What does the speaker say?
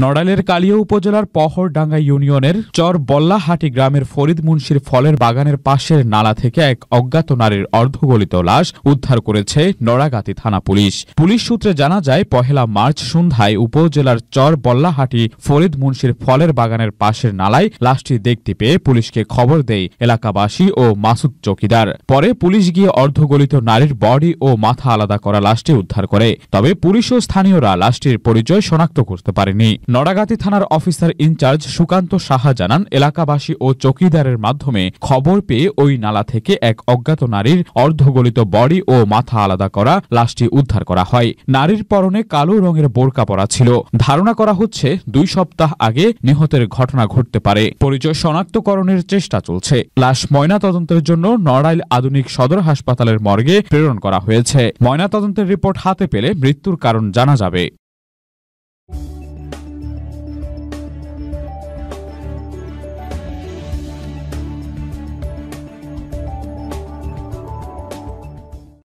নড়াইলের কালিয়া উপজেলার পহরডাঙ্গা ইউনিয়নের চর বল্লাহাটি গ্রামের ফরিদ মুন্সির ফলের বাগানের পাশের নালা থেকে এক অজ্ঞাত নারীর অর্ধগলিত লাশ উদ্ধার করেছে নড়াগাতি থানা পুলিশ। পুলিশ সূত্রে জানা যায়, পহেলা মার্চ সন্ধ্যায় উপজেলার চর বল্লাহাটি ফরিদ মুন্সির ফলের বাগানের পাশের নালায় লাশটি দেখতে পেয়ে পুলিশকে খবর দেয় এলাকাবাসী ও মাসুদ চৌকিদার। পরে পুলিশ গিয়ে অর্ধগলিত নারীর বডি ও মাথা আলাদা করা লাশটি উদ্ধার করে। তবে পুলিশ ও স্থানীয়রা লাশটির পরিচয় শনাক্ত করতে পারেনি। নড়াগাতি থানার অফিসার ইনচার্জ সুকান্ত সাহা জানান, এলাকাবাসী ও চৌকিদারের মাধ্যমে খবর পেয়ে ওই নালা থেকে এক অজ্ঞাত নারীর অর্ধগলিত বডি ও মাথা আলাদা করা লাশটি উদ্ধার করা হয়। নারীর পরনে কালো রঙের বোরকা পরা ছিল। ধারণা করা হচ্ছে, দুই সপ্তাহ আগে নিহতের ঘটনা ঘটতে পারে। পরিচয় শনাক্তকরণের চেষ্টা চলছে। লাশ ময়না তদন্তের জন্য নড়াইল আধুনিক সদর হাসপাতালের মর্গে প্রেরণ করা হয়েছে। ময়না তদন্তের রিপোর্ট হাতে পেলে মৃত্যুর কারণ জানা যাবে।